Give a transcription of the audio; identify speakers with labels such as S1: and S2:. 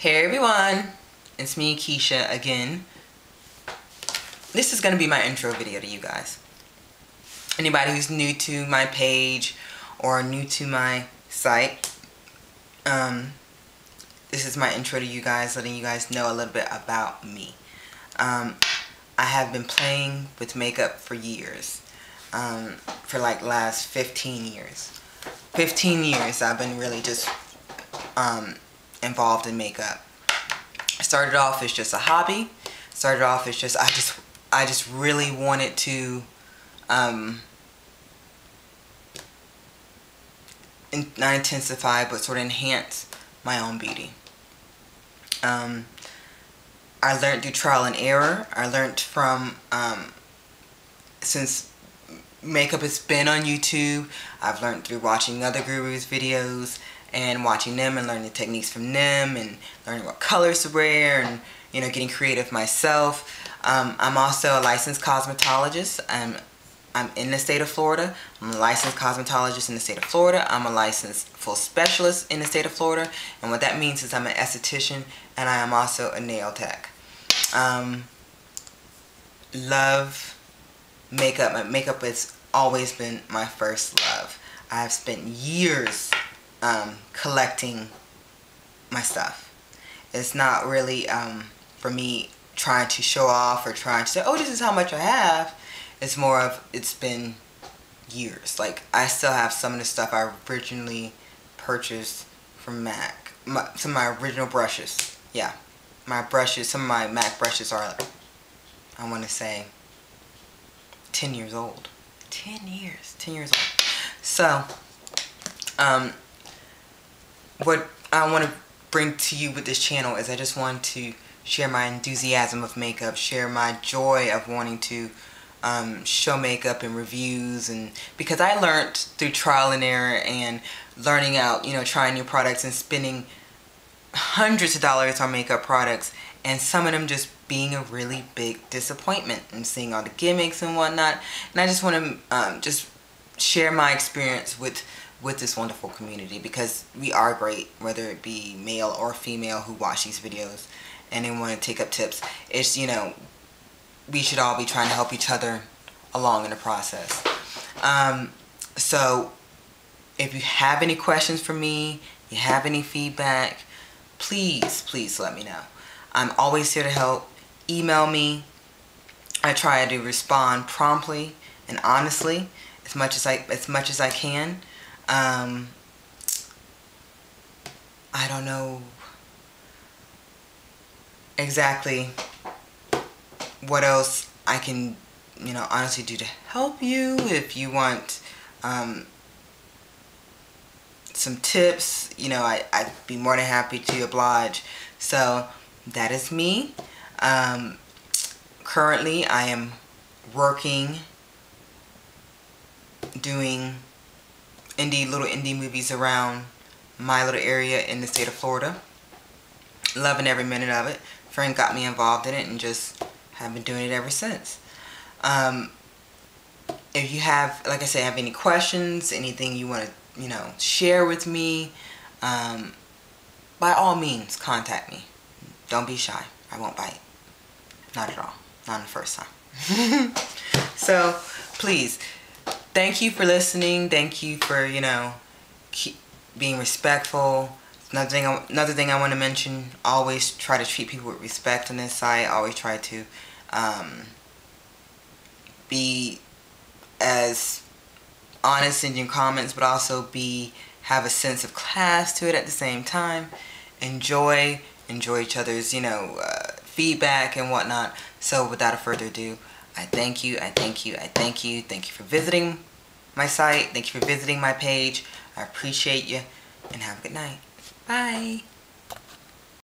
S1: Hey everyone, it's me Keisha again. This is going to be my intro video to you guys. Anybody who's new to my page or new to my site, um, this is my intro to you guys, letting you guys know a little bit about me. Um, I have been playing with makeup for years, um, for like last 15 years. 15 years I've been really just um, involved in makeup. started off as just a hobby. Started off as just I just I just really wanted to um, in, not intensify but sort of enhance my own beauty. Um, I learned through trial and error. I learned from um, since makeup has been on YouTube. I've learned through watching other gurus videos and watching them and learning techniques from them and learning what colors to wear and you know getting creative myself. Um, I'm also a licensed cosmetologist. I'm I'm in the state of Florida. I'm a licensed cosmetologist in the state of Florida. I'm a licensed full specialist in the state of Florida. And what that means is I'm an esthetician and I am also a nail tech. Um, love makeup. Makeup has always been my first love. I've spent years um, collecting my stuff. It's not really um, for me trying to show off or trying to say, oh, this is how much I have. It's more of, it's been years. Like, I still have some of the stuff I originally purchased from MAC. My, some of my original brushes. Yeah. My brushes, some of my MAC brushes are, I want to say, 10 years old. 10 years. 10 years old. So, um, what I want to bring to you with this channel is I just want to share my enthusiasm of makeup, share my joy of wanting to um, show makeup and reviews and because I learned through trial and error and learning out, you know, trying new products and spending hundreds of dollars on makeup products and some of them just being a really big disappointment and seeing all the gimmicks and whatnot. And I just want to um, just share my experience with with this wonderful community because we are great, whether it be male or female who watch these videos and they want to take up tips. It's, you know, we should all be trying to help each other along in the process. Um, so if you have any questions for me, you have any feedback, please, please let me know. I'm always here to help. Email me. I try to respond promptly and honestly as much as I as much as I can. Um, I don't know exactly what else I can, you know, honestly do to help you if you want um, some tips, you know, I, I'd be more than happy to oblige. So that is me. Um, currently, I am working, doing indie little indie movies around my little area in the state of Florida. Loving every minute of it. Friend got me involved in it and just have been doing it ever since. Um, if you have, like I said, have any questions, anything you want to, you know, share with me, um, by all means, contact me. Don't be shy. I won't bite. Not at all. Not the first time. so, please, thank you for listening. Thank you for, you know, being respectful. Another thing, I, another thing I want to mention, always try to treat people with respect on this site. Always try to um, be as honest in your comments, but also be have a sense of class to it at the same time. Enjoy, enjoy each other's, you know, uh, feedback and whatnot. So without further ado, I thank you, I thank you, I thank you. Thank you for visiting my site. Thank you for visiting my page. I appreciate you and have a good night. Bye.